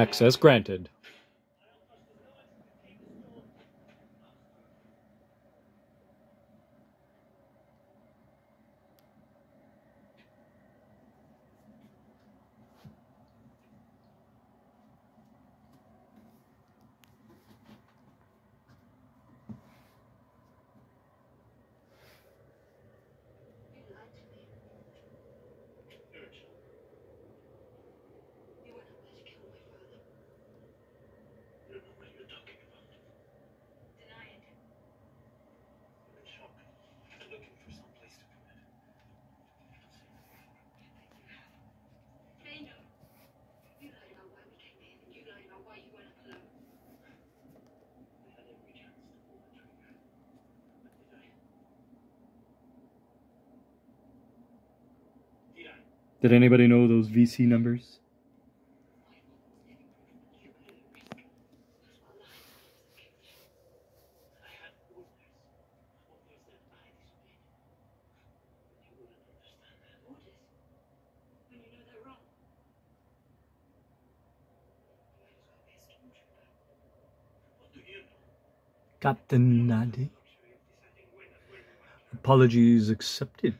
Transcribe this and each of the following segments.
Access granted. Did anybody know those VC numbers? Captain Nadi. Apologies accepted.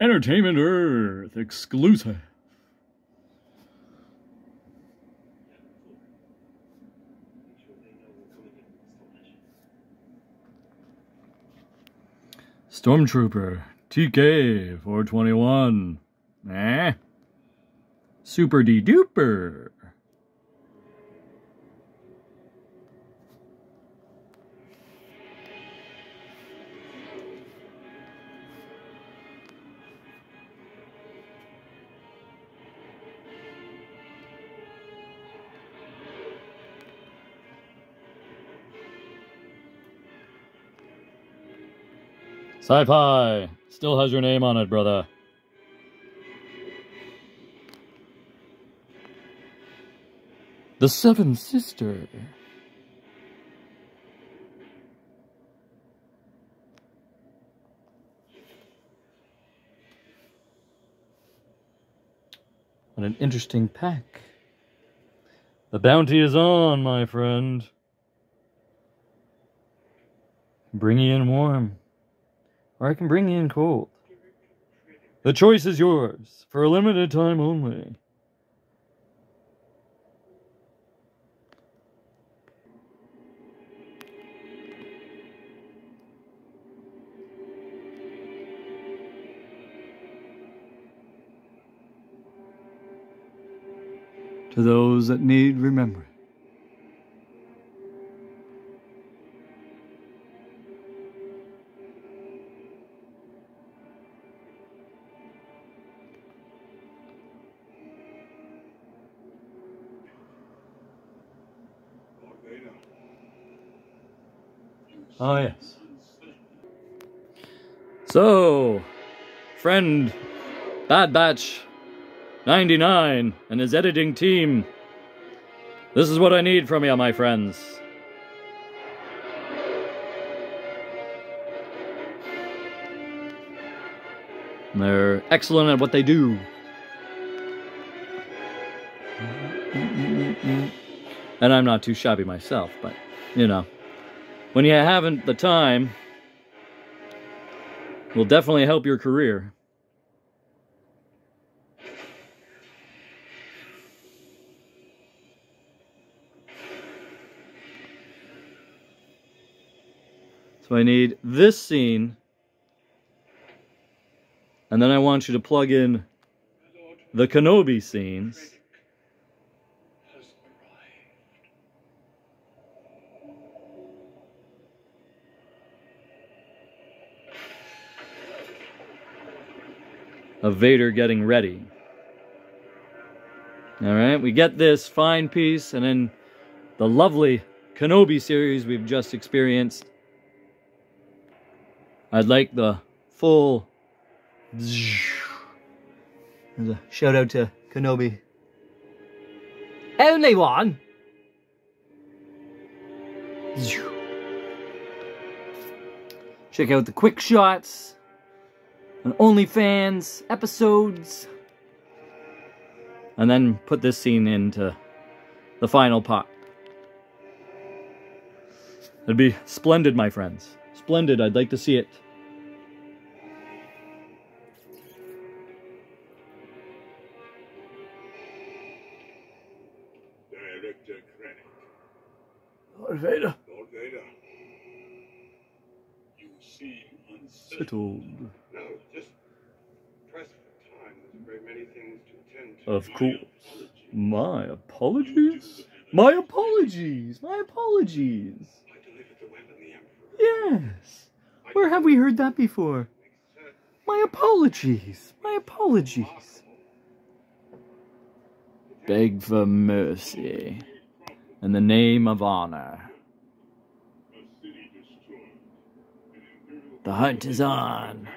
Entertainment Earth exclusive. Stormtrooper TK 421. Eh? Super D duper. Sci-fi still has your name on it, brother. The Seventh Sister. What an interesting pack. The bounty is on, my friend. Bring you in warm or I can bring you in cold. The choice is yours, for a limited time only. To those that need remembering. Oh, yes. So, friend Bad Batch 99 and his editing team, this is what I need from you, my friends. They're excellent at what they do. And I'm not too shabby myself, but, you know when you haven't the time, will definitely help your career. So I need this scene, and then I want you to plug in the Kenobi scenes. Of Vader getting ready. All right, we get this fine piece and then the lovely Kenobi series we've just experienced. I'd like the full. There's a shout out to Kenobi. Only one. Check out the quick shots on OnlyFans episodes. And then put this scene into the final pot. It'd be splendid, my friends. Splendid. I'd like to see it. Director Krennic. Lord Vader. Lord Vader. You seem unsettled. Settled. No, just pressed for time. There's a great many things to attend to. Of course. My apologies. My apologies. My apologies. Yes. Where have we heard that before? My apologies. My apologies. Beg for mercy. In the name of honor. The hunt is on.